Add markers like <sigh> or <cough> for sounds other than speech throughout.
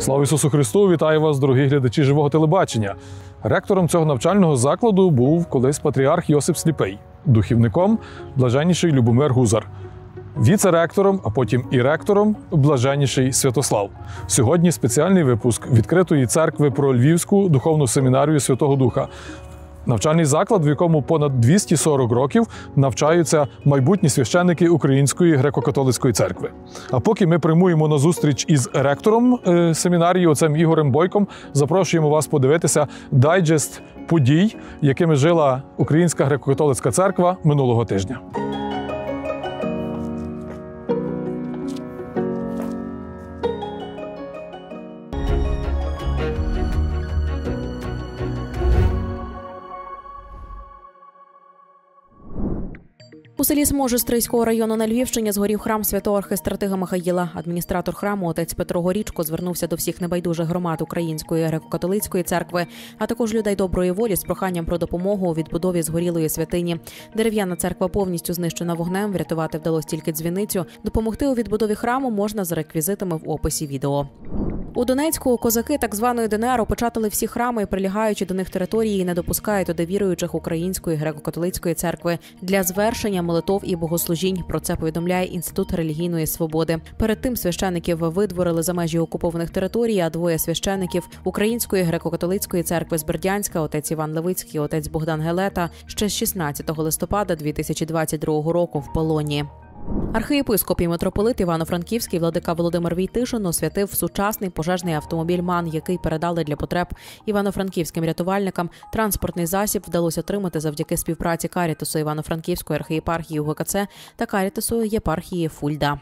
Слава Ісусу Христу! Вітаю вас, дорогі глядачі живого телебачення. Ректором цього навчального закладу був колись патріарх Йосип Сліпий, духівником блаженніший Любомир Гузар, віце-ректором, а потім і ректором блаженніший Святослав. Сьогодні спеціальний випуск відкритої церкви про Львівську духовну семінарію Святого Духа. Навчальний заклад, в якому понад 240 років навчаються майбутні священники Української греко-католицької церкви. А поки ми прямуємо на зустріч із ректором е, семінарії, оцем Ігорем Бойком, запрошуємо вас подивитися дайджест подій, якими жила Українська греко-католицька церква минулого тижня. У селі Сможистрийського району на Львівщині згорів храм святого архистратига Михаїла. Адміністратор храму, отець Петро Горічко, звернувся до всіх небайдужих громад Української греко-католицької церкви, а також людей доброї волі з проханням про допомогу у відбудові згорілої святині. Дерев'яна церква повністю знищена вогнем. Врятувати вдалося тільки дзвіницю. Допомогти у відбудові храму можна за реквізитами в описі відео. У Донецьку козаки так званої ДНР опечатали всі храми, прилягаючи до них території, і не допускають туди віруючих Української греко-католицької церкви для звершення молитов і богослужінь. Про це повідомляє інститут релігійної свободи. Перед тим священиків видворили за межі окупованих територій. А двоє священиків Української греко-католицької церкви з Бердянська, отець Іван Левицький, отець Богдан Гелета, ще з 16 листопада 2022 року в полоні. Архієпископ і митрополит Івано-Франківський владика Володимир Війтишин освятив сучасний пожежний автомобіль МАН, який передали для потреб івано-франківським рятувальникам. Транспортний засіб вдалося отримати завдяки співпраці Карітасу Івано-Франківської архієпархії УГКЦ та Карітесу єпархії Фульда.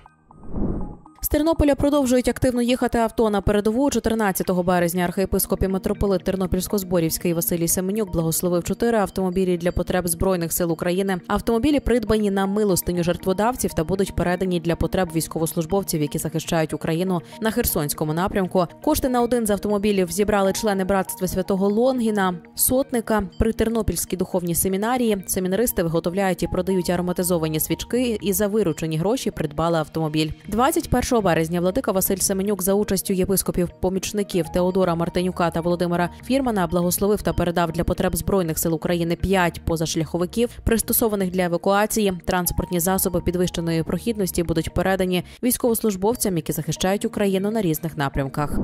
З Тернополя продовжують активно їхати авто на передову. 14 березня архієпископ і митрополит Тернопільсько-Зборівський Василій Семенюк благословив чотири автомобілі для потреб збройних сил України. Автомобілі придбані на милостиню жертводавців та будуть передані для потреб військовослужбовців, які захищають Україну на Херсонському напрямку. Кошти на один з автомобілів зібрали члени братства святого Лонгіна, сотника при Тернопільській духовній семінарії. Семінаристи виготовляють і продають ароматизовані свічки і за виручені гроші придбали автомобіль. 21 березня владика Василь Семенюк за участю єпископів помічників Теодора Мартинюка та Володимира Фірмана благословив та передав для потреб збройних сил України п'ять позашляховиків, пристосованих для евакуації. Транспортні засоби підвищеної прохідності будуть передані військовослужбовцям, які захищають Україну на різних напрямках.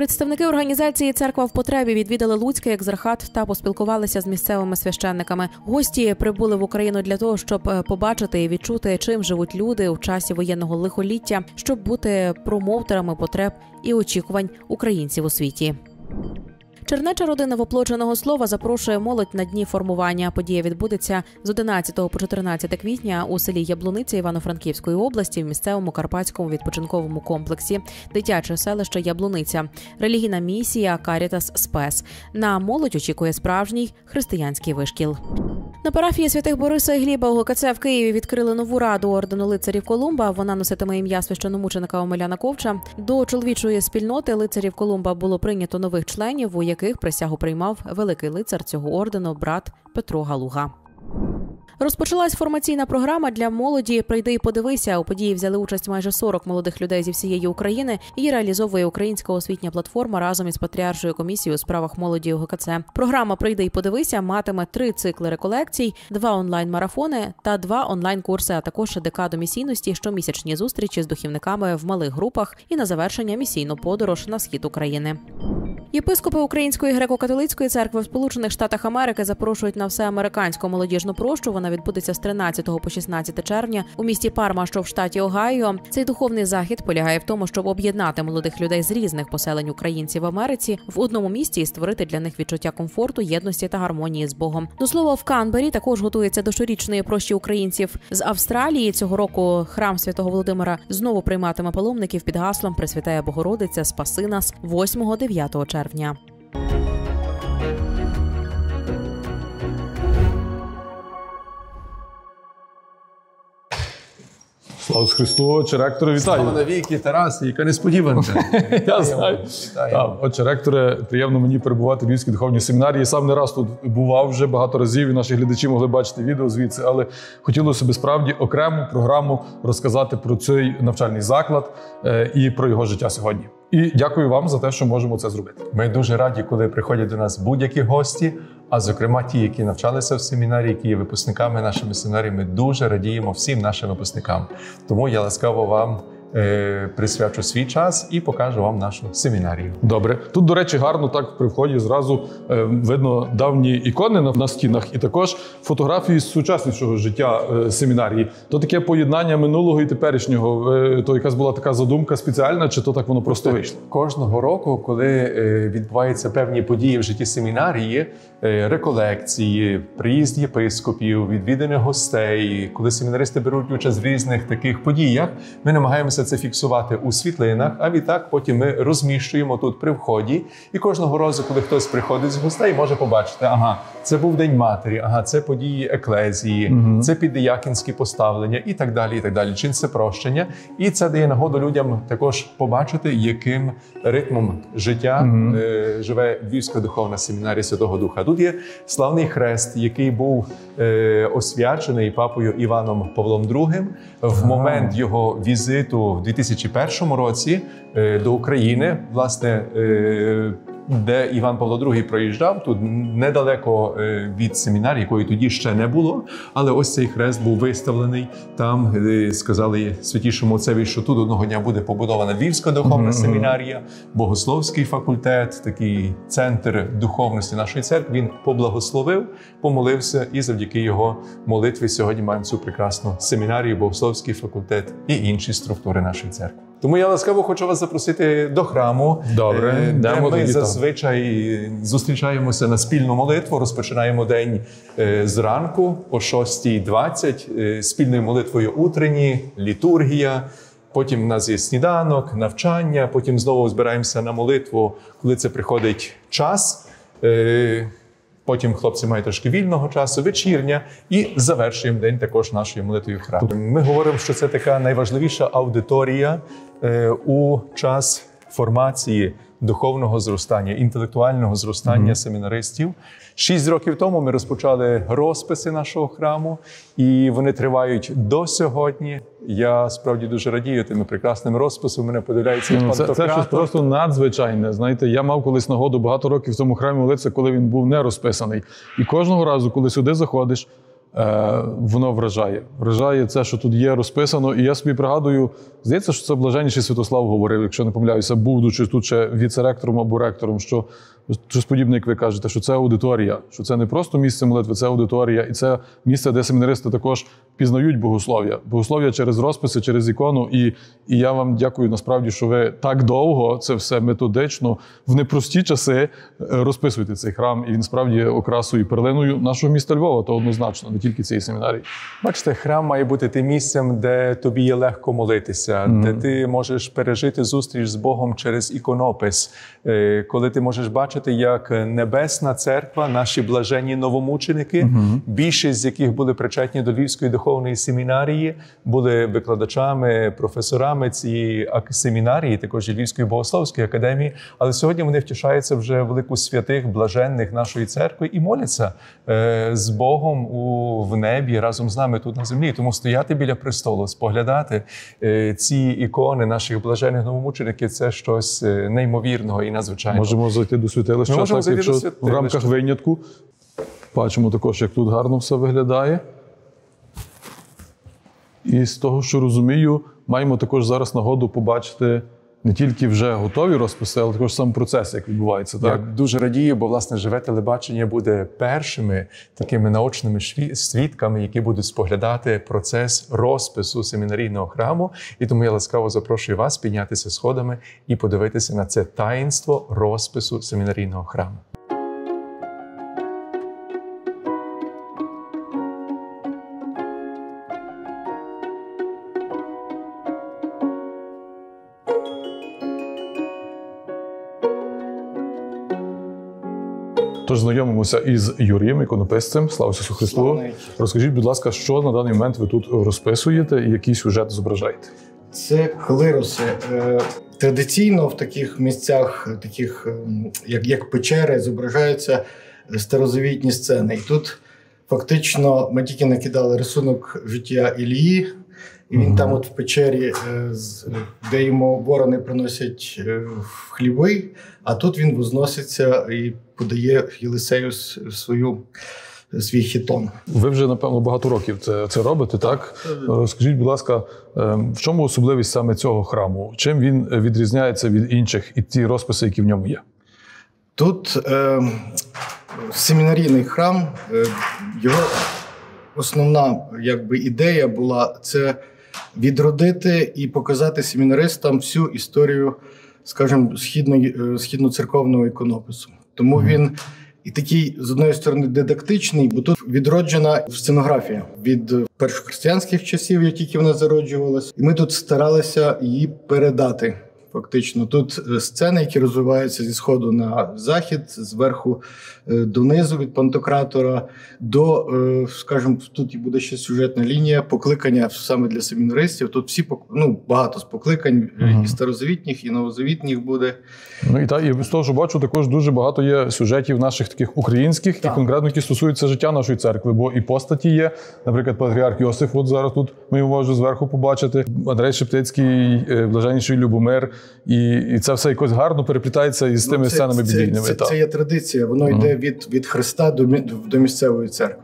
Представники організації Церква в потребі відвідали Луцький екзархат та поспілкувалися з місцевими священниками. Гості прибули в Україну для того, щоб е, побачити і відчути, чим живуть люди у часі воєнного лихоліття, щоб бути промоутерами потреб і очікувань українців у світі. Чернеча родина воплодженого слова запрошує молодь на дні формування. Подія відбудеться з 11 по 14 квітня у селі Яблуниця Івано-Франківської області в місцевому карпатському відпочинковому комплексі, дитяче селище Яблуниця, релігійна місія Карітас Спес. На молодь очікує справжній християнський вишкіл. На парафії святих Бориса і Гліба УГКЦ в Києві відкрили нову раду ордену лицарів Колумба. Вона носитиме ім'я священомученика Омеляна Ковча. До чоловічої спільноти лицарів Колумба було прийнято нових членів, у яких присягу приймав великий лицар цього ордену брат Петро Галуга. Розпочалась формаційна програма для молоді. Прийди і подивися. У події взяли участь майже 40 молодих людей зі всієї України. Її реалізовує українська освітня платформа разом із патріаршою комісією у справах молоді УГКЦ. Програма Прийди і подивися матиме три цикли реколекцій, два онлайн-марафони та два онлайн-курси, а також декаду місійності, щомісячні зустрічі з духівниками в малих групах і на завершення місійну подорож на схід України. Єпископи Української греко-католицької церкви в Сполучених Штатах Америки запрошують на всеамериканську молодіжну прощу. Вона відбудеться з 13 по 16 червня у місті Парма, що в штаті Огайо. Цей духовний захід полягає в тому, щоб об'єднати молодих людей з різних поселень українців в Америці в одному місті і створити для них відчуття комфорту, єдності та гармонії з Богом. До слова, в Канбері також готується до щорічної прощі українців з Австралії. Цього року храм святого Володимира знову прийматиме паломників під гаслом Пресвятая Богородиця Спаси нас 8-9 червня. Слава Христу, отче ректоре, вітаю. Слава навіки, Тарас, яка несподіванка. <laughs> Я знаю. Отче ректоре, приємно мені перебувати в Львівській духовній семінарії. Сам не раз тут бував вже багато разів, і наші глядачі могли бачити відео звідси, але хотілося б справді окрему програму розказати про цей навчальний заклад е, і про його життя сьогодні. І дякую вам за те, що можемо це зробити. Ми дуже раді, коли приходять до нас будь-які гості, а зокрема ті, які навчалися в семінарі, які є випускниками нашими семінарі, Ми дуже радіємо всім нашим випускникам. Тому я ласкаво вам присвячу свій час і покажу вам нашу семінарію. Добре, тут, до речі, гарно так при вході зразу е, видно давні ікони на, на стінах, і також фотографії з сучаснішого життя е, семінарії. То таке поєднання минулого і теперішнього. Е, то якась була така задумка спеціальна, чи то так воно просто вийшло? Кожного року, коли е, відбуваються певні події в житті семінарії, е, реколекції, приїзд єпископів, відвідини гостей, коли семінаристи беруть участь в різних таких подіях, ми намагаємося це фіксувати у світлинах. А відтак потім ми розміщуємо тут при вході. І кожного разу, коли хтось приходить з гостей, може побачити, ага, це був день матері, ага, це події еклезії, це піддиякінські поставлення і так далі. І так далі. Чин це прощення. І це дає нагоду людям також побачити, яким ритмом життя е, живе Львівська духовна семінарія Святого Духа. Тут є славний хрест, який був е, освячений папою Іваном Павлом II в момент його візиту в 2001 році е, до України. Власне. Де Іван Павло II проїжджав тут недалеко е, від семінарії, якої тоді ще не було. Але ось цей хрест був виставлений там. е, Сказали святішому отцеві, що тут одного дня буде побудована Львівська духовна семінарія, богословський факультет, такий центр духовності нашої церкви. Він поблагословив, помолився, і завдяки його молитві сьогодні маємо цю прекрасну семінарію, богословський факультет і інші структури нашої церкви. Тому я ласкаво хочу вас запросити до храму, Добре, е, де йдемо ми зазвичай зустрічаємося на спільну молитву. Розпочинаємо день е, зранку о 6.20 е, спільною молитвою утренні, літургія. Потім в нас є сніданок, навчання. Потім знову збираємося на молитву, коли це приходить час. Потім хлопці мають трошки вільного часу, вечірня, і завершуємо день також нашою молитвою в храмі. Ми говоримо, що це така найважливіша аудиторія у час формації духовного зростання, інтелектуального зростання семінаристів. Шість років тому ми розпочали розписи нашого храму, і вони тривають до сьогодні. Я справді дуже радію тими прекрасними розписами. Мене подивляється Ну, Це, це щось просто надзвичайне. Знаєте, я мав колись нагоду багато років в цьому храмі молитися, коли він був не розписаний. І кожного разу, коли сюди заходиш, е, воно вражає. Вражає це, що тут є розписано. І я собі пригадую, здається, що це блаженніший Святослав говорив, якщо не помиляюся, будучи тут ще віце-ректором або ректором, що щось подібне, як ви кажете, що це аудиторія, що це не просто місце молитви, це аудиторія, і це місце, де семінаристи також пізнають богослов'я. Богослов'я через розписи, через ікону. І, і я вам дякую насправді, що ви так довго це все методично в непрості часи е, розписуєте цей храм. І він справді є окрасою і перлиною нашого міста Львова, то однозначно, не тільки цієї семінарії. Бачите, храм має бути тим місцем, де тобі є легко молитися, де ти можеш пережити зустріч з Богом через іконопис, е, коли ти можеш бачити, як Небесна церква, наші блаженні новомученики, більшість з яких були причетні до Львівської духовної семінарії, були викладачами, професорами цієї семінарії, також Львівської богословської академії. Але сьогодні вони втішаються вже в лику святих, блаженних нашої церкви і моляться е, з Богом у в небі разом з нами тут на землі. Тому стояти біля престолу, споглядати е, ці ікони наших блажених новомучеників це щось е, неймовірного і надзвичайного. Можемо зайти до святилища, Ми можемо так, якщо в рамках винятку. Бачимо також, як тут гарно все виглядає. І з того, що розумію, маємо також зараз нагоду побачити не тільки вже готові розписи, але також сам процес, як відбувається. Я Так? дуже радію, бо власне живе телебачення буде першими такими наочними свідками, які будуть споглядати процес розпису семінарійного храму. І тому я ласкаво запрошую вас піднятися сходами і подивитися на це таїнство розпису семінарійного храму. Тож знайомимося із Юрієм, іконописцем. Слава Ісусу Христу. Розкажіть, будь ласка, що на даний момент ви тут розписуєте і який сюжет зображаєте? Це клироси. Е, Традиційно в таких місцях, е, таких ем, як, як печери, зображаються старозавітні сцени. І тут фактично ми тільки накидали рисунок життя Ілії, і він Мгм. там, от в печері, е, де йому ворони приносять е, хліби, а тут він возноситься і подає Єлисею с- свою, свій хітон. Ви вже напевно багато років це, це робите, так? Розкажіть, будь ласка, ем, в чому особливість саме цього храму? Чим він відрізняється від інших і ті розписи, які в ньому є? Тут е, семінарійний храм, е, його основна якби, ідея була це відродити і показати семінаристам всю історію, скажімо, е, східноцерковного іконопису. Тому він і такий, з одної сторони, дидактичний, бо тут відроджена сценографія від першохристиянських часів, як тільки вона зароджувалась, і ми тут старалися її передати. Фактично, тут е, сцени, які розвиваються зі сходу на захід, зверху е, донизу від пантократора, до, е, скажімо, тут і буде ще сюжетна лінія, покликання саме для семінаристів. Тут всі ну, багато з покликань Мгм. і старозавітніх, і новозавітніх буде. Ну і та і з того, що бачу, також дуже багато є сюжетів наших таких українських Так. і конкретно які стосуються життя нашої церкви. Бо і постаті є, наприклад, патріарх Йосиф. От зараз тут ми його можемо зверху побачити. Андрей Шептицький, блаженніший Любомир, і, і це все якось гарно переплітається із тими Ну, це, сценами це, біблійними. Це, та. це є традиція, воно йде від, від Христа до, до місцевої церкви.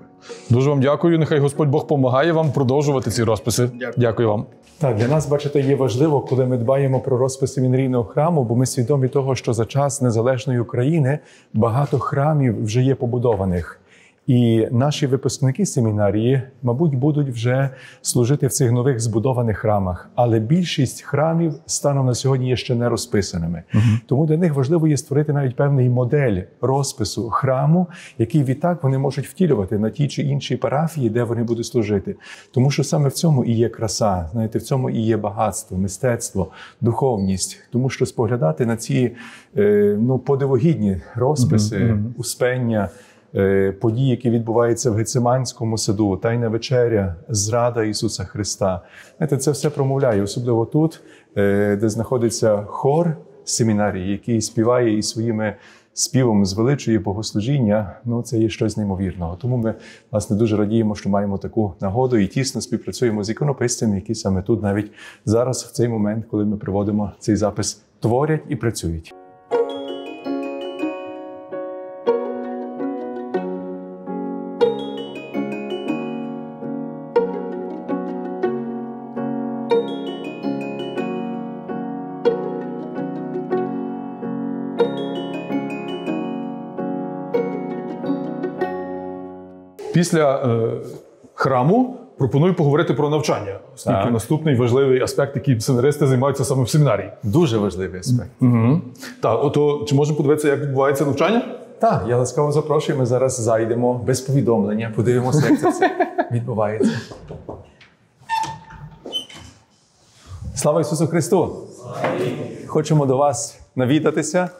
Дуже вам дякую. Нехай Господь Бог допомагає вам продовжувати ці розписи. Дякую. дякую вам. Так, для нас, бачите, є важливо, коли ми дбаємо про розписи вінрійного храму, бо ми свідомі того, що за час незалежної України багато храмів вже є побудованих. І наші випускники семінарії, мабуть, будуть вже служити в цих нових збудованих храмах. Але більшість храмів станом на сьогодні є ще не розписаними. Тому для них важливо є створити навіть певний модель розпису храму, який відтак вони можуть втілювати на ті чи інші парафії, де вони будуть служити. Тому що саме в цьому і є краса, знаєте, в цьому і є багатство, мистецтво, духовність. Тому що споглядати на ці е, ну, подивогідні розписи, мгм. успення. Е, Події, які відбуваються в Гециманському саду, Тайна вечеря, зрада Ісуса Христа. Знаєте, це все промовляє, особливо тут, е, де знаходиться хор семінарії, який співає і своїми співом звеличує богослужіння. Ну, це є щось неймовірного. Тому ми власне дуже радіємо, що маємо таку нагоду і тісно співпрацюємо з іконописцями, які саме тут, навіть зараз, в цей момент, коли ми приводимо цей запис, творять і працюють. Після е, храму пропоную поговорити про навчання, оскільки Так. наступний важливий аспект, який семінаристи займаються саме в семінарії. Дуже важливий аспект. Угу. Так, ото чи можемо подивитися, як відбувається навчання? Так, я ласкаво запрошую. Ми зараз зайдемо без повідомлення, подивимося, як це все <laughs> відбувається. Слава Ісусу Христу! Хочемо до вас навідатися.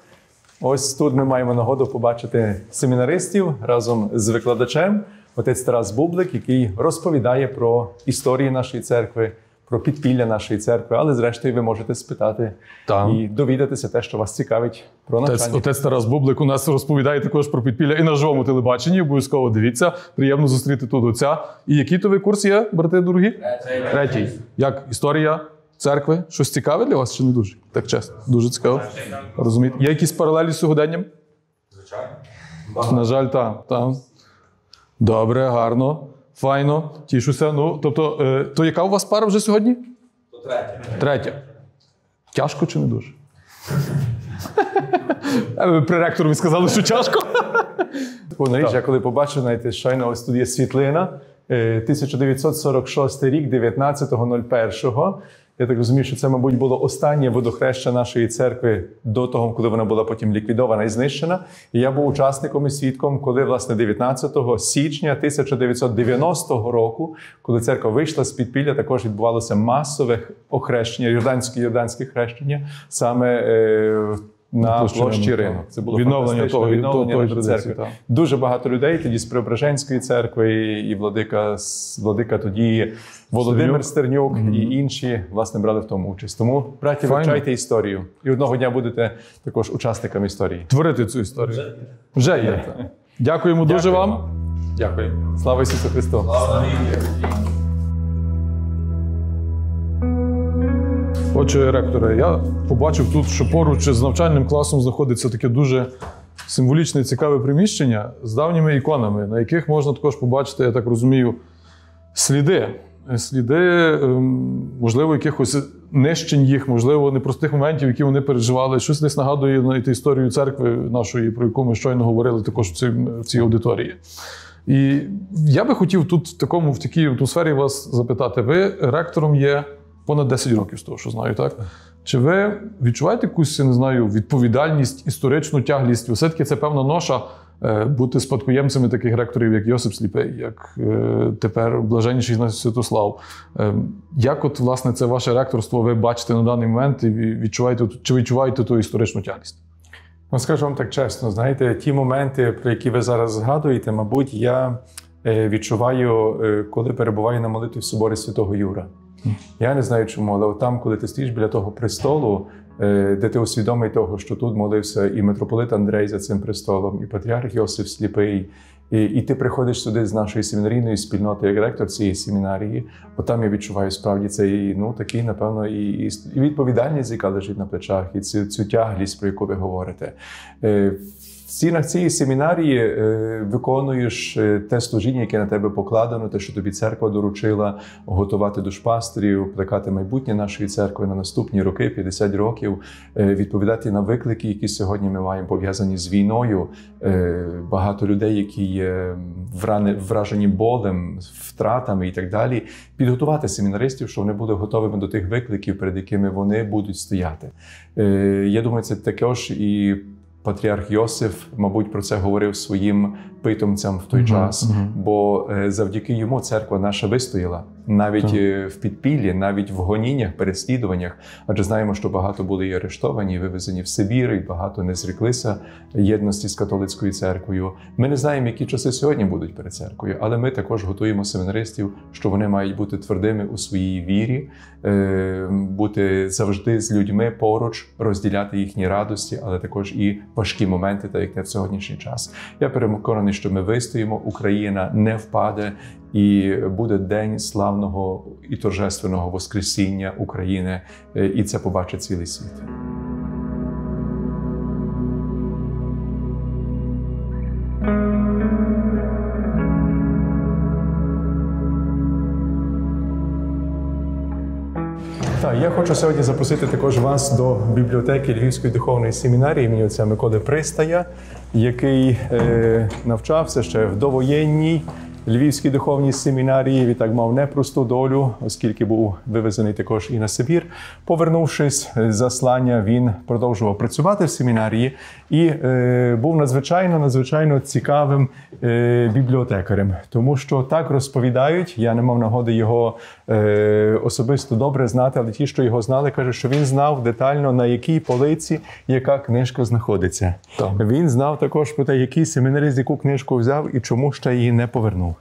Ось тут ми маємо нагоду побачити семінаристів разом з викладачем, отець Тарас Бублик, який розповідає про історії нашої церкви, про підпілля нашої церкви. Але, зрештою, ви можете спитати Так. і довідатися те, що вас цікавить про Отець, навчання. отець Тарас Бублик у нас розповідає також про підпілля і на живому телебаченні. Обов'язково дивіться. Приємно зустріти тут отця. І який то ви курс є, брати дорогі? Третій. Третій. Як історія церкви? Щось цікаве для вас чи не дуже? Так чесно, дуже цікаво. Розумієте? Є якісь паралелі з сьогоденням? Звичайно. На жаль, так. Та. Добре, гарно, файно, тішуся. Ну, тобто, е, то яка у вас пара вже сьогодні? То третя. Третя. Тяжко чи не дуже? Е, При ректору сказали, що тяжко. Повна річ, я коли побачив, знаєте, щойно ось тут є світлина. е, 1946 рік, 19.01. Я так розумію, що це, мабуть, було останнє водохреща нашої церкви до того, коли вона була потім ліквідована і знищена. І я був учасником і свідком, коли власне 19 січня 1990 року, коли церква вийшла з підпілля, також відбувалося масове охрещення, юрданське юрданське хрещення саме е, на площі площі Ринок. Це було Відновлення того- відновлення того- традиції, церкви. так. Дуже багато людей тоді з Преображенської церкви, і владика, владика тоді Володимир Стернюк і інші власне брали в тому участь. Тому, браті, Файно. вивчайте історію. І одного дня будете також учасниками історії. Творити цю історію. Вже є. так. Дякуємо дуже вам. Дякую. Слава Ісусу Христу! Отже, ректоре, я побачив тут, що поруч з навчальним класом знаходиться таке дуже символічне і цікаве приміщення з давніми іконами, на яких можна також побачити, я так розумію, сліди. Сліди, ем, можливо, якихось нищень їх, можливо, непростих моментів, які вони переживали. Щось десь нагадує навіть історію церкви нашої, про яку ми щойно говорили також в цій аудиторії. І я би хотів тут в такому в такій атмосфері вас запитати: ви ректором є понад 10 років, з того, що знаю, так? Чи ви відчуваєте якусь, не знаю, відповідальність, історичну тяглість? Все-таки це певна ноша е, бути спадкоємцями таких ректорів, як Йосип Сліпий, як е, тепер блаженніший Ігнатій Святослав. Е, Як от, власне, це ваше ректорство ви бачите на даний момент і відчуваєте, чи відчуваєте ту історичну тяглість? Ну, скажу вам так чесно, знаєте, ті моменти, про які ви зараз згадуєте, мабуть, я відчуваю, коли перебуваю на молитві в соборі Святого Юра. Я не знаю чому, але там, коли ти стоїш біля того престолу, е, де ти усвідомий того, що тут молився і митрополит Андрей за цим престолом, і патріарх Йосиф Сліпий, і, і ти приходиш сюди з нашої семінарійної спільноти, як ректор цієї семінарії, от там я відчуваю справді цей, ну такий, напевно, і, і, відповідальність, яка лежить на плечах, і цю, цю тяглість, про яку ви говорите. В стінах цієї семінарії е, виконуєш е, те служіння, яке на тебе покладено, те, що тобі церква доручила, готувати душпастерів, плекати майбутнє нашої церкви на наступні роки, 50 років, е, відповідати на виклики, які сьогодні ми маємо пов'язані з війною. Багато людей, які є вражені болем, втратами і так далі, підготувати семінаристів, щоб вони були готовими до тих викликів, перед якими вони будуть стояти. Я думаю, це також і патріарх Йосиф, мабуть, про це говорив своїм питомцям в той Мгм, час, мгм. бо е, завдяки йому церква наша вистояла навіть е, в підпіллі, навіть в гоніннях, переслідуваннях. Адже знаємо, що багато були і арештовані, і вивезені в Сибір, і багато не зреклися єдності з католицькою церквою. Ми не знаємо, які часи сьогодні будуть перед церквою, але ми також готуємо семінаристів, що вони мають бути твердими у своїй вірі, е, бути завжди з людьми поруч, розділяти їхні радості, але також і важкі моменти, так як не в сьогоднішній час. Я переконаний, що ми вистоїмо, Україна не впаде, і буде день славного і торжественного Воскресіння України, е, і це побачить цілий світ. Я хочу сьогодні запросити також вас до бібліотеки Львівської духовної семінарії імені отця Миколи Пристая, який е, навчався ще в довоєнній Львівській духовній семінарії. Відтак мав непросту долю, оскільки був вивезений також і на Сибір. Повернувшись з заслання, він продовжував працювати в семінарії і е, був надзвичайно надзвичайно цікавим е, бібліотекарем, тому що так розповідають. Я не мав нагоди його е, особисто добре знати, але ті, що його знали, кажуть, що він знав детально на якій полиці яка книжка знаходиться. Так. Він знав також про те, який семінарист яку книжку взяв і чому ще її не повернув.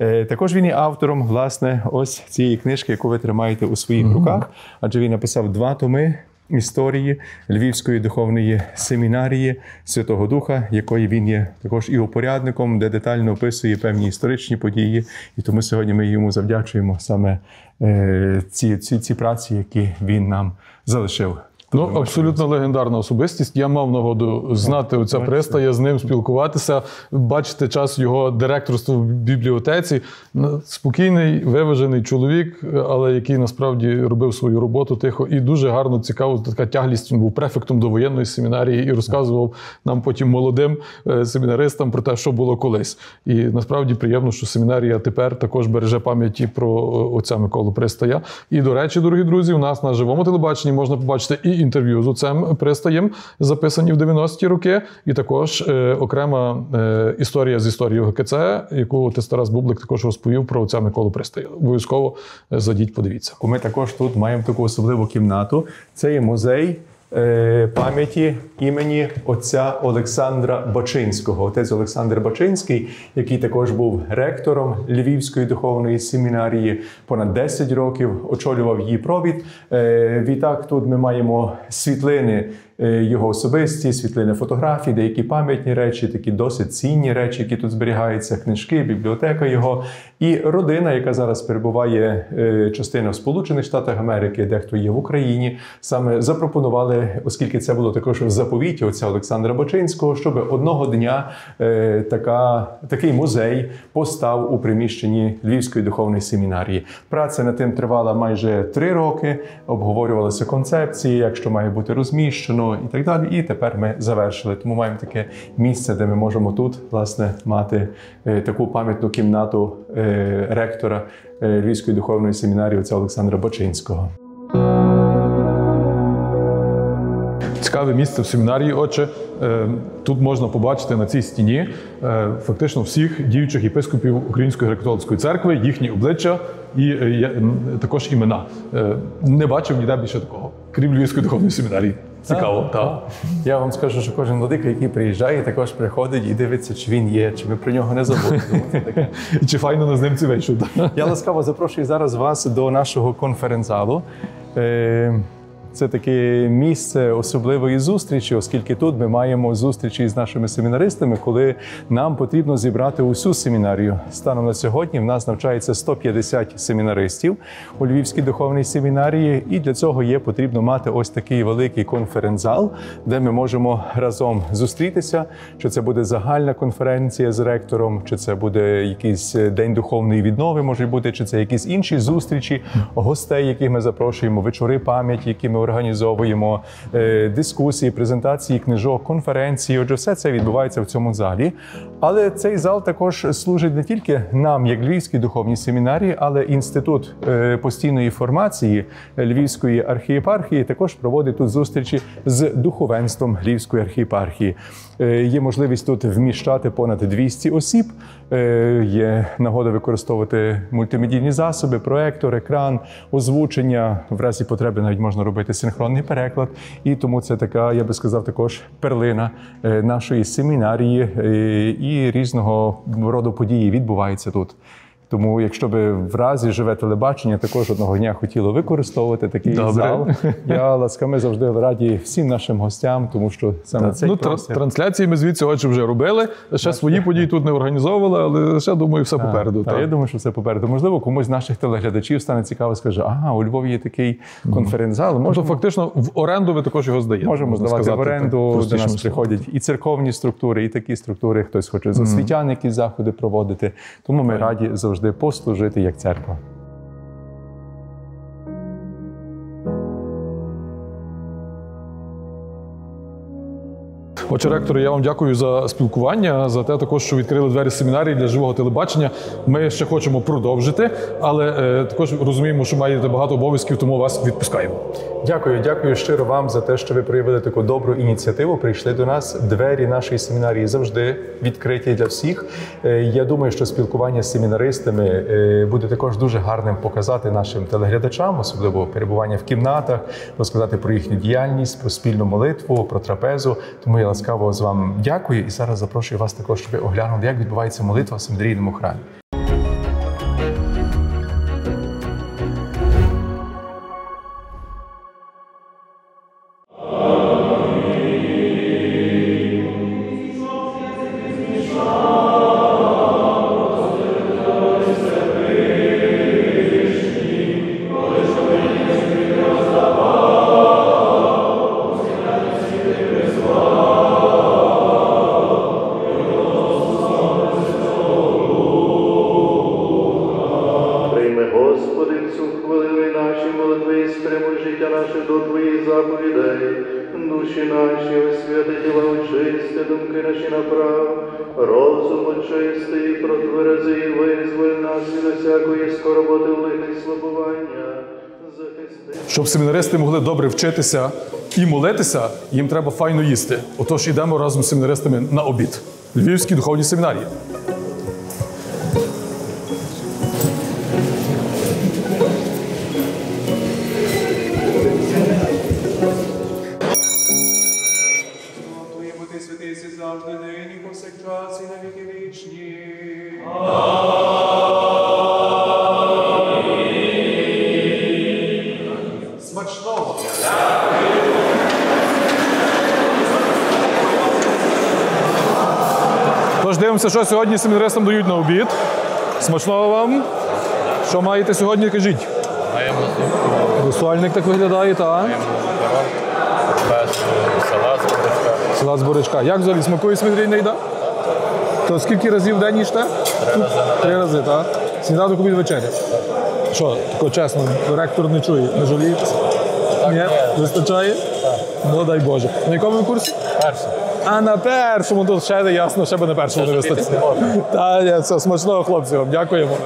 Е, також він є автором власне ось цієї книжки, яку ви тримаєте у своїх руках, адже він написав два томи. Історії Львівської духовної семінарії Святого Духа, якої він є також і упорядником, де детально описує певні історичні події. І тому сьогодні ми йому завдячуємо саме е, ці, ці, ці праці, які він нам залишив. Ну, абсолютно легендарна особистість. Я мав нагоду знати оця пристая, з ним спілкуватися, бачити час його директорства в бібліотеці. Ну, Спокійний, виважений чоловік, але який насправді робив свою роботу тихо і дуже гарно цікаво. Така тяглість він був префектом до воєнної семінарії і розказував нам потім молодим е, семінаристам про те, що було колись. І насправді приємно, що семінарія тепер також береже пам'яті про е, отця Миколу Пристая. І до речі, дорогі друзі, у нас на живому телебаченні можна побачити і інтерв'ю з отцем Пристаєм, записані в 90-ті роки, і також е, окрема е, історія з історією ГКЦ, яку отець Тарас Бублик також розповів про отця Миколу Пристая. Обов'язково е, зайдіть, подивіться. Ми також тут маємо таку особливу кімнату. Це є музей пам'яті імені отця Олександра Бачинського. Отець Олександр Бачинський, який також був ректором Львівської духовної семінарії, понад 10 років очолював її провід. Е, Відтак, тут ми маємо світлини е, його особисті, світлини фотографій, деякі пам'ятні речі, такі досить цінні речі, які тут зберігаються, книжки, бібліотека його. І родина, яка зараз перебуває е, частина в Сполучених Штатах Америки, дехто є в Україні, саме запропонували, оскільки це було також в заповіті отця Олександра Бочинського, щоб одного дня е, така, такий музей постав у приміщенні Львівської духовної семінарії. Праця над тим тривала майже три роки. Обговорювалися концепції, як що має бути розміщено, і так далі. І тепер ми завершили. Тому маємо таке місце, де ми можемо тут власне мати е, таку пам'ятну кімнату е, ректора е, Львівської духовної семінарії отця Олександра Бочинського. Цікаве місце в семінарії. Отже, тут можна побачити на цій стіні фактично всіх діючих єпископів Української греко-католицької церкви, їхні обличчя і також імена. Не бачив ніде більше такого, крім Львівської духовної семінарії. Цікаво, так. Я вам скажу, що кожен владика, який приїжджає, також приходить і дивиться, чи він є, чи ми про нього не забули. І чи файно на знімці вийшов? так? Я ласкаво запрошую зараз вас до нашого конференц-залу. Е, Це таке місце особливої зустрічі, оскільки тут ми маємо зустрічі з нашими семінаристами, коли нам потрібно зібрати усю семінарію. Станом на сьогодні в нас навчається 150 семінаристів у Львівській духовній семінарії, і для цього є потрібно мати ось такий великий конференц-зал, де ми можемо разом зустрітися. Чи це буде загальна конференція з ректором, чи це буде якийсь день духовної віднови, може бути, чи це якісь інші зустрічі гостей, яких ми запрошуємо, вечори пам'яті, які ми організовуємо, е, дискусії, презентації книжок, конференції. Отже, все це відбувається в цьому залі. Але цей зал також служить не тільки нам, як Львівській духовній семінарії, але інститут е, постійної формації Львівської архієпархії також проводить тут зустрічі з духовенством Львівської архієпархії. Е, Є можливість тут вміщати понад 200 осіб. Е, Є нагода використовувати мультимедійні засоби, проектор, екран, озвучення. В разі потреби навіть можна робити синхронний переклад. І тому це така, я би сказав, також перлина е, нашої семінарії і різного роду події відбуваються тут. Тому, якщо би в разі живе телебачення також одного дня хотіло використовувати такий Добре. зал, <laughs> я ласками завжди раді всім нашим гостям, тому що саме цей Ну, тра- трансляції ми звідси отже вже робили. Ще свої події тут не організовували, але ще думаю, все попереду. Та, я думаю, що все попереду. Можливо, комусь з наших телеглядачів стане цікаво, скаже, ага, у Львові є такий конференц-зал. Тобто, фактично, в оренду ви також його здаєте. можемо можна здавати в оренду, так, до нас приходять і церковні структури, і такі структури. Хтось хоче з освітян якісь заходи проводити. Тому ми раді завжди послужити як церква. Отже, ректоре, я вам дякую за спілкування, за те, також, що відкрили двері семінарії для живого телебачення. Ми ще хочемо продовжити, але е, також розуміємо, що маєте багато обов'язків, тому вас відпускаємо. Дякую, дякую щиро вам за те, що ви проявили таку добру ініціативу. Прийшли до нас. Двері нашої семінарії завжди відкриті для всіх. Е, Я думаю, що спілкування з семінаристами е, буде також дуже гарним показати нашим телеглядачам, особливо перебування в кімнатах, розказати про їхню діяльність, про спільну молитву, про трапезу. Тому я ласкаво з вами дякую і зараз запрошую вас також, щоб ви оглянули, як відбувається молитва в семінарійному храмі. Семінаристи могли добре вчитися і молитися, їм треба файно їсти. Отож, йдемо разом з семінаристами на обід. Львівській духовній семінарії. Тож дивимося, що сьогодні семінаристам дають на обід. Смачного вам. Що маєте сьогодні, кажіть? Маємо Русальник так виглядає, так? без салат, бурячка. Салат з бурячка. Як взагалі смакує семінарійна їда? То скільки разів в день їжте? Три рази. Три рази, так? Сніданок обід вечеря. Що, тако чесно, ректор не чує, не жаліється? Ні? Вистачає? Ну дай Боже. На якому ви курсі? Перше. А на першому тут ще не ясно, ще би на першому не вистачить. Та ні, це смачного хлопці вам. Дякуємо.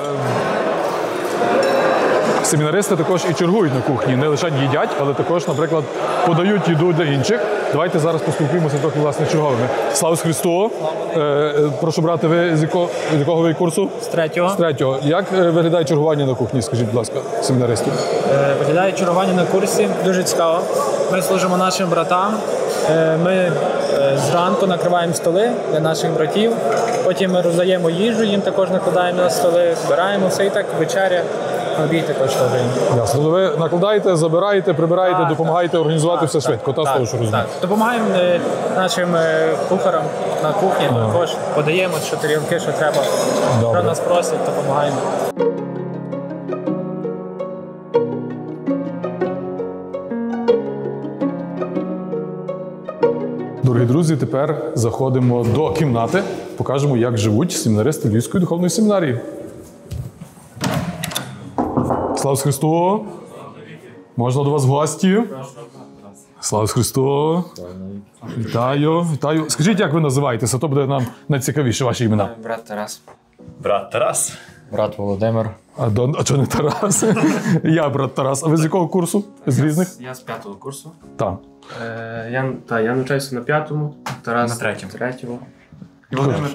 Семінаристи також і чергують на кухні, не лише їдять, але також, наприклад, подають їду для інших. Давайте зараз поспілкуємося трохи власне черговими. Слава Христу! Е, е, прошу брати, ви з якого, з якого ви курсу? З третього З третього. Як е, виглядає чергування на кухні? Скажіть, будь ласка, семінаристів? Виглядає чергування на курсі. Дуже цікаво. Ми служимо нашим братам. Ми зранку накриваємо столи для наших братів. Потім ми роздаємо їжу, їм також накладаємо на столи, збираємо все і так вечеря. Обід також. Ясно. Тобто Ви накладаєте, забираєте, прибираєте, Так, допомагаєте організувати все швидко. Та того, що розумію. так. Допомагаємо е, нашим е, кухарам на кухні. Також подаємо, що тарілки, що треба. Добре. Що нас просять, допомагаємо. Друзі, тепер заходимо до кімнати, покажемо, як живуть семінаристи Львівської духовної семінарії. Слава Христу! Можна до вас в гості? Слава Христу! Вітаю, вітаю. Скажіть, як ви називаєтеся? То буде нам найцікавіше ваші імена. Брат Тарас. Брат Тарас. Брат Володимир. А, до, а чого не Тарас? <laughs> Я брат Тарас. А ви з якого курсу? З різних? Я з п'ятого курсу. Так. Е, я, та, я навчаюся на п'ятому, Тарас На третьому. третьому. І Володимир.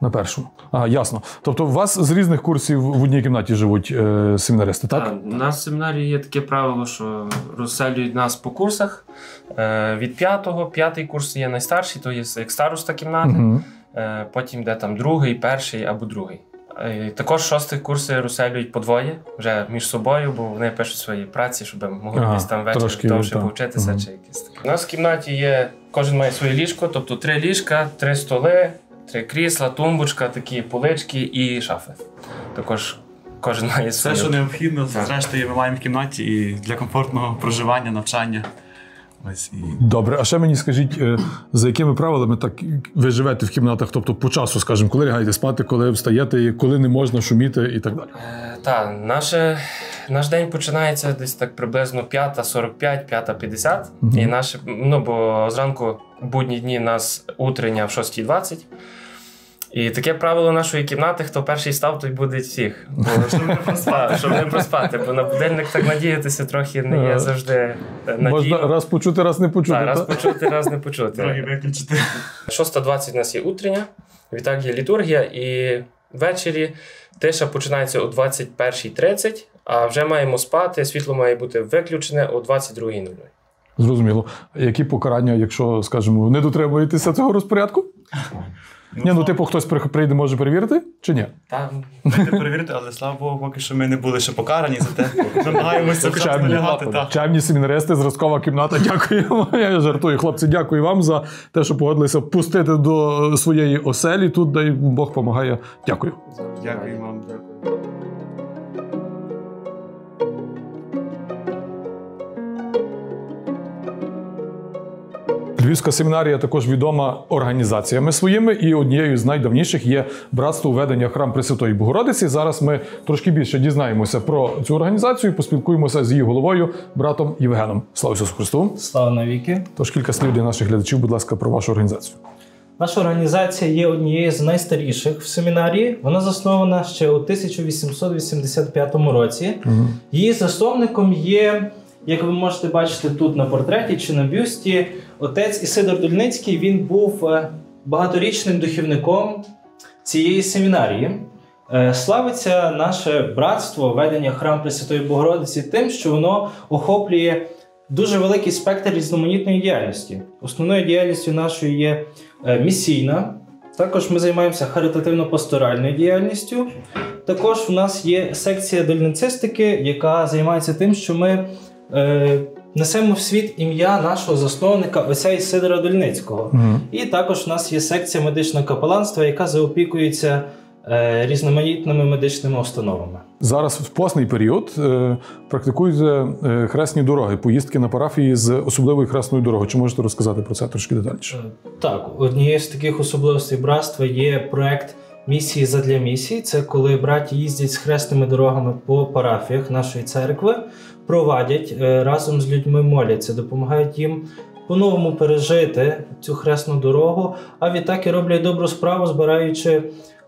На першому. А, ясно. Тобто, у вас з різних курсів в одній кімнаті живуть е, семінаристи, так? Та, у нас в семінарії є таке правило, що розселюють нас по курсах. Е, від п'ятого, п'ятий курс є найстарший, то є як староста кімнати. Угу. Е, потім де там другий, перший або другий. Е, також шостий курси розселюють по двоє вже між собою, бо вони пишуть свої праці, щоб могли Ага, десь там ввечері трошки, довше так. повчитися Мгм. чи якесь таке. У нас в кімнаті є, кожен має своє ліжко, тобто три ліжка, три столи, три крісла, тумбочка, такі полички і шафи. Також кожен має Все, своє. що необхідно, зрештою, ми маємо в кімнаті і для комфортного проживання, навчання. Ось і Добре, а ще мені скажіть, е, за якими правилами так ви живете в кімнатах, тобто по часу, скажімо, коли лягаєте спати, коли встаєте, коли не можна шуміти і так далі. Е, Та, наше, наш день починається десь так приблизно 5.45, 5.50. Мгм. І наше, ну, бо зранку будні дні у нас утрення в 6.20. І таке правило нашої кімнати, хто перший став, той буде всіх. Бо, <laughs> щоб, не проспати, щоб не проспати, бо на будильник так надіятися трохи не є завжди е, Можна раз почути, раз не почути. Та, раз почути, раз не почути. виключити. 6.20 у нас є утрення, відтак є літургія, і ввечері тиша починається о 21.30, а вже маємо спати, світло має бути виключене о 22.00. Зрозуміло. Які покарання, якщо, скажімо, не дотримуєтеся цього розпорядку? Ні, ну типу, хтось прийде, може перевірити, чи ні? Так, <laughs> перевірити, але слава Богу, поки що ми не були ще покарані за те. <laughs> Намагаємося лягати. Так. Чемні семінаристи, зразкова кімната. <laughs> Дякуємо. Я жартую. Хлопці, дякую вам за те, що погодилися пустити до своєї оселі. Тут дай Бог допомагає. Дякую. Дякую вам. Львівська семінарія також відома організаціями своїми, і однією з найдавніших є братство ведення храм Пресвятої Богородиці. Зараз ми трошки більше дізнаємося про цю організацію, поспілкуємося з її головою, братом Євгеном. Слава Ісусу Христу! Слава навіки. Тож кілька слів для наших глядачів, будь ласка, про вашу організацію. Наша організація є однією з найстаріших в семінарії. Вона заснована ще у 1885 році. Її засновником є, як ви можете бачити тут на портреті чи на бюсті, отець Ісидор Дульницький. Він був е, багаторічним духівником цієї семінарії. Е, Славиться наше братство ведення храм Пресвятої Богородиці тим, що воно охоплює дуже великий спектр різноманітної діяльності. Основною діяльністю нашою є е, місійна, Також ми займаємося харитативно-пасторальною діяльністю. Також в нас є секція дальницистики, яка займається тим, що ми несемо в світ ім'я нашого засновника отця Ісидора Дольницького. Мгм. І також в нас є секція медичного капеланства, яка заопікується е, різноманітними медичними установами. Зараз в постний період е, практикуєте е, хресні дороги, поїздки на парафії з особливою хресною дорогою. Чи можете розказати про це трошки детальніше? Так, однією з таких особливостей братства є проект місії задля місії. Це коли браті їздять з хресними дорогами по парафіях нашої церкви, провадять е, разом з людьми, моляться, допомагають їм по-новому пережити цю хресну дорогу, а відтак і роблять добру справу, збираючи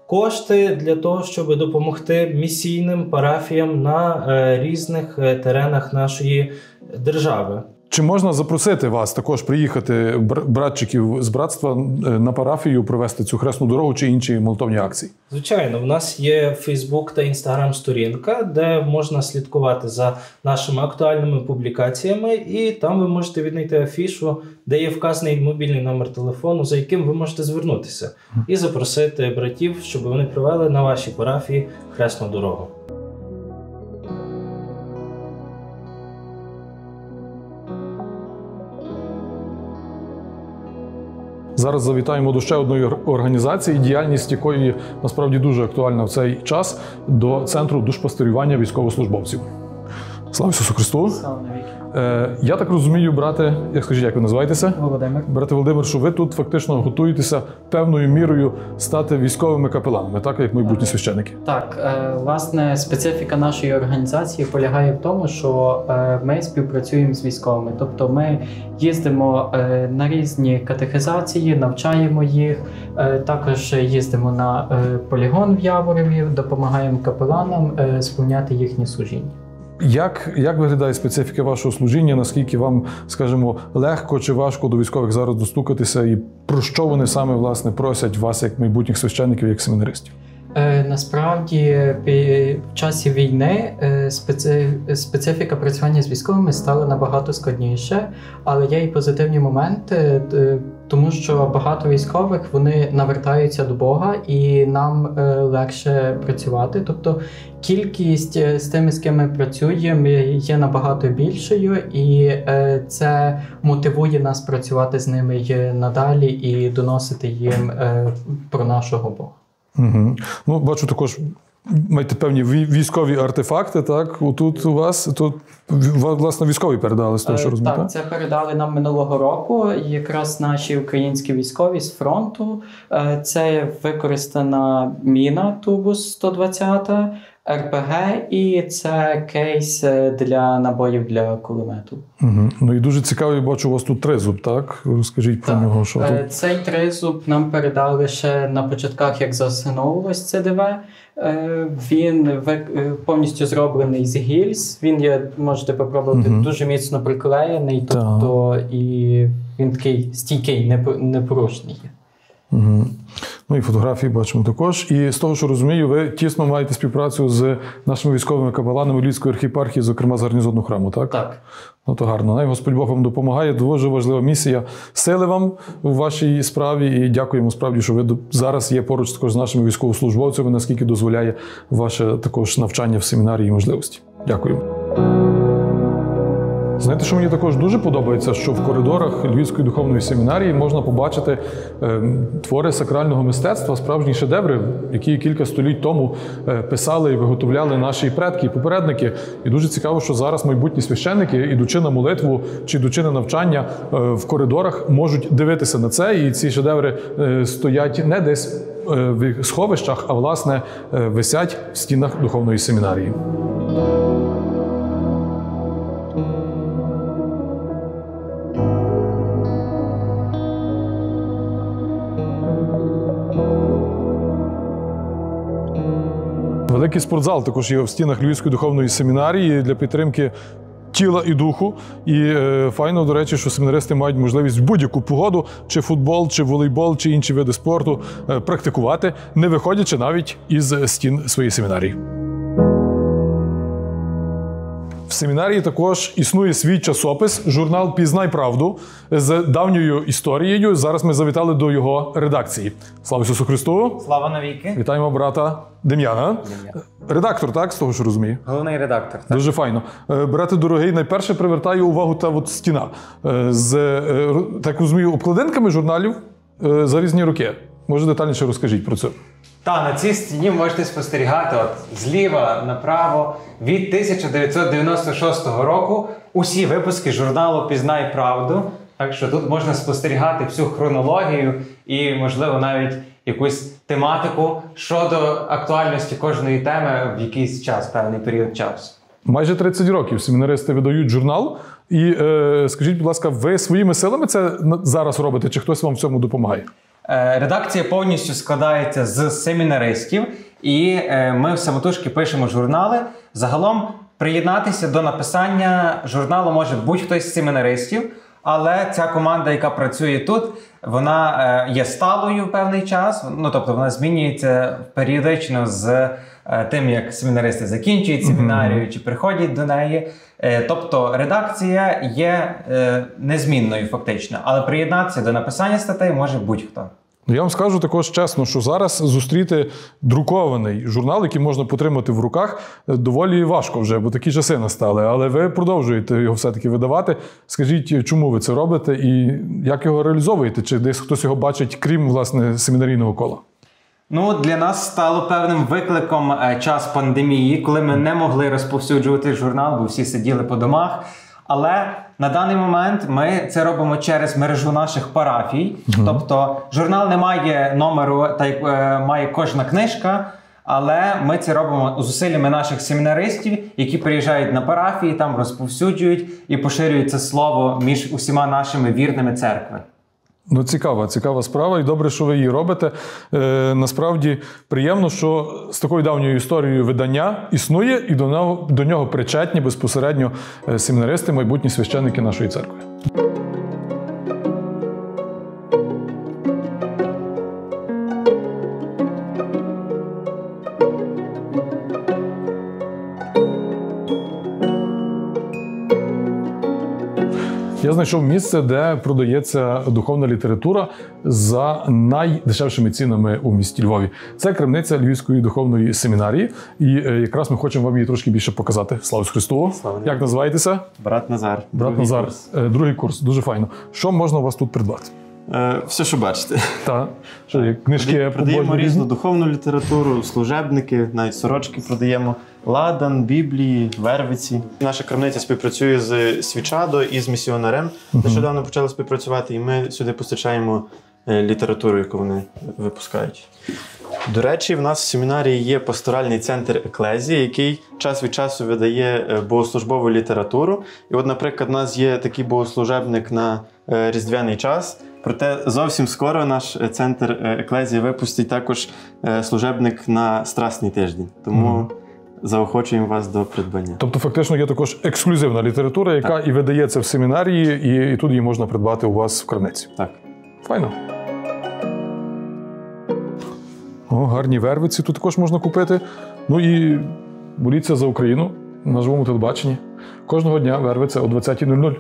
кошти для того, щоб допомогти місійним парафіям на е, різних е, теренах нашої держави. Чи можна запросити вас також приїхати бр- братчиків з братства е, на парафію провести цю хресну дорогу чи інші молитовні акції? Звичайно, в нас є Фейсбук та Інстаграм сторінка, де можна слідкувати за нашими актуальними публікаціями, і там ви можете віднайти афішу, де є вказаний мобільний номер телефону, за яким ви можете звернутися, і запросити братів, щоб вони привели на вашій парафії хресну дорогу. Зараз завітаємо до ще одної організації, діяльність якої насправді дуже актуальна в цей час до центру душпастерювання військовослужбовців. Слава Ісусу Христу! Е, я так розумію, брате, як скажіть, як ви називаєтеся? Володимир. Брате Володимир, що ви тут фактично готуєтеся певною мірою стати військовими капеланами, так як майбутні священики. Так, е, власне, специфіка нашої організації полягає в тому, що е, ми співпрацюємо з військовими. Тобто ми їздимо е, на різні катехизації, навчаємо їх. е, Також їздимо на е, полігон в Яворові, допомагаємо капеланам е, сповняти їхні служіння. Як, як виглядає специфіка вашого служіння? Наскільки вам, скажімо, легко чи важко до військових зараз достукатися, і про що вони саме власне просять вас, як майбутніх священників, як семінаристів? Е, Насправді, в часі війни е, специфіка працювання з військовими стала набагато складніше, але є і позитивні моменти, тому що багато військових вони навертаються до Бога і нам е, легше працювати. Тобто кількість е, з тими, з ким ми працюємо, є набагато більшою, і е, це мотивує нас працювати з ними надалі і доносити їм е, про нашого Бога. Угу. Ну, бачу також. Маєте певні військові артефакти, так? Тут у вас тут власне військові передали з того, що Е. Так, це передали нам минулого року. Якраз наші українські військові з фронту. Е, Це використана міна Тубус 120, РПГ, і це кейс е, для набоїв для кулемету. Угу. Ну і дуже цікаво, я бачу, у вас тут тризуб, так? Розкажіть про нього, що Е, тут. Цей тризуб нам передали ще на початках, як засиновувалось ЦДВ. Е, Він повністю зроблений з гільз. Він є, можете попробувати, Мгм. дуже міцно приклеєний, тобто і він такий стійкий, непорушний. Угу. Ну і фотографії бачимо також. І з того, що розумію, ви тісно маєте співпрацю з нашими військовими капеланами Львівської архіпархії, зокрема з гарнізонного храму, так? Так. Ну то гарно. Най Господь Бог вам допомагає. Дуже важлива місія. Сили вам у вашій справі і дякуємо справді, що ви зараз є поруч також з нашими військовослужбовцями, наскільки дозволяє ваше також навчання в семінарії і можливості. Дякую. Знаєте, що мені також дуже подобається, що в коридорах Львівської духовної семінарії можна побачити е, твори сакрального мистецтва, справжні шедеври, які кілька століть тому е, писали і виготовляли наші предки і попередники. І дуже цікаво, що зараз майбутні священники, ідучи на молитву чи ідучи на навчання е, в коридорах, можуть дивитися на це. І ці шедеври е, стоять не десь в сховищах, а власне висять в стінах духовної семінарії. Великий спортзал також є в стінах Львівської духовної семінарії для підтримки тіла і духу. І е, файно, до речі, що семінаристи мають можливість в будь-яку погоду, чи футбол, чи волейбол, чи інші види спорту е, практикувати, не виходячи навіть із стін своєї семінарії. В семінарії також існує свій часопис, журнал Пізнай правду з давньою історією. Зараз ми завітали до його редакції. Слава Ісусу Христу! Слава навіки! Вітаємо брата Дем'яна. Редактор, так, з того, що розумію? Головний редактор. Так? Дуже файно. Е, Брате дорогий, найперше привертаю увагу та от стіна. Е, З, е, так розумію, обкладинками журналів за різні роки. Може детальніше розкажіть про це. Та на цій стіні можете спостерігати от зліва направо від 1996 року усі випуски журналу Пізнай правду. Так що тут можна спостерігати всю хронологію і, можливо, навіть якусь тематику щодо актуальності кожної теми в якийсь час, певний період часу. Майже 30 років семінаристи видають журнал. І е, скажіть, будь ласка, ви своїми силами це зараз робите, чи хтось вам в цьому допомагає? Е, Редакція повністю складається з семінаристів, і ми ми самотужки пишемо журнали. Загалом приєднатися до написання журналу може будь-хто з семінаристів, але ця команда, яка працює тут, вона е, є сталою в певний час. Ну тобто вона змінюється періодично з е, тим, як семінаристи закінчують семінарію чи приходять до неї. Е, Тобто редакція є незмінною фактично, але приєднатися до написання статей може будь-хто. Ну, Я вам скажу також чесно, що зараз зустріти друкований журнал, який можна потримати в руках, доволі важко вже, бо такі часи настали. Але ви продовжуєте його все-таки видавати. Скажіть, чому ви це робите і як його реалізовуєте? Чи десь хтось його бачить, крім власне семінарійного кола? Ну, для нас стало певним викликом е, час пандемії, коли ми не могли розповсюджувати журнал, бо всі сиділи по домах. Але на даний момент ми це робимо через мережу наших парафій. Тобто, журнал не має номеру, та як е, має кожна книжка. Але ми це робимо зусиллями наших семінаристів, які приїжджають на парафії, там розповсюджують і поширюють це слово між усіма нашими вірними церкви. Ну, цікава, цікава справа, і добре, що ви її робите. Е, насправді приємно, що з такою давньою історією видання існує, і до нього, до нього причетні безпосередньо е, семінаристи, майбутні священники нашої церкви. Я знайшов місце, де продається духовна література за найдешевшими цінами у місті Львові. Це крамниця Львівської духовної семінарії. І е, якраз ми хочемо вам її трошки більше показати. Слава Христу! Слава Як називаєтеся? Брат Назар. Брат Другий Назар. курс. Е, Другий курс. Дуже файно. Що можна у вас тут придбати? Е, все, що бачите. Так. Книжки продаємо різну духовну літературу, служебники, навіть сорочки продаємо. Ладан, Біблії, Вервиці. Наша крамниця співпрацює з Свічадо і з місіонарем. Нещодавно почали співпрацювати, і ми сюди постачаємо е, літературу, яку вони випускають. До речі, в нас в семінарії є пасторальний центр Еклезії, який час від часу видає е, богослужбову літературу. І, от, наприклад, у нас є такий богослужебник на різдвяний час. Проте зовсім скоро наш е, центр е, Еклезії випустить також е, служебник на Страсний тиждень. Тому заохочуємо вас до придбання. Тобто, фактично, є також ексклюзивна література, яка і видається в семінарії, і, і тут її можна придбати у вас в крамниці. Так. Файно. О, гарні вервиці тут також можна купити. Ну і боріться за Україну на живому телебаченні. Кожного дня вервиця о 20.00.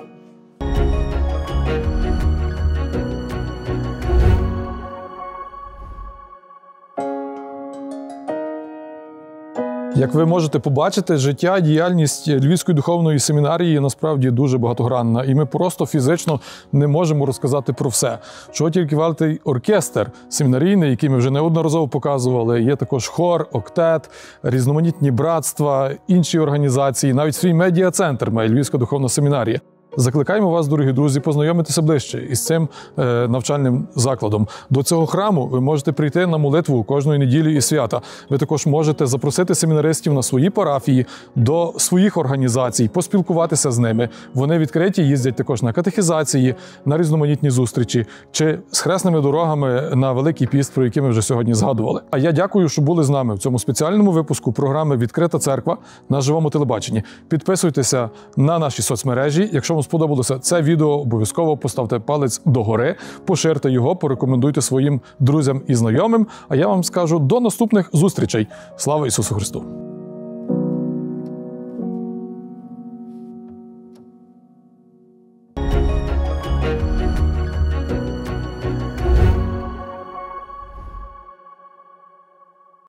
Як ви можете побачити, життя, діяльність Львівської духовної семінарії насправді дуже багатогранна, і ми просто фізично не можемо розказати про все. Чого тільки вартий оркестр семінарійний, який ми вже неодноразово показували. Є також хор, октет, різноманітні братства, інші організації, навіть свій медіа-центр має Львівська духовна семінарія. Закликаємо вас, дорогі друзі, познайомитися ближче із цим е, навчальним закладом. До цього храму ви можете прийти на молитву кожної неділі і свята. Ви також можете запросити семінаристів на свої парафії до своїх організацій, поспілкуватися з ними. Вони відкриті, їздять також на катехізації, на різноманітні зустрічі чи з хресними дорогами на Великий піст, про які ми вже сьогодні згадували. А я дякую, що були з нами в цьому спеціальному випуску програми Відкрита церква на живому телебаченні. Підписуйтеся на наші соцмережі. Якщо вам сподобалося це відео, обов'язково поставте палець догори, поширте його, порекомендуйте своїм друзям і знайомим. А я вам скажу до наступних зустрічей. Слава Ісусу Христу!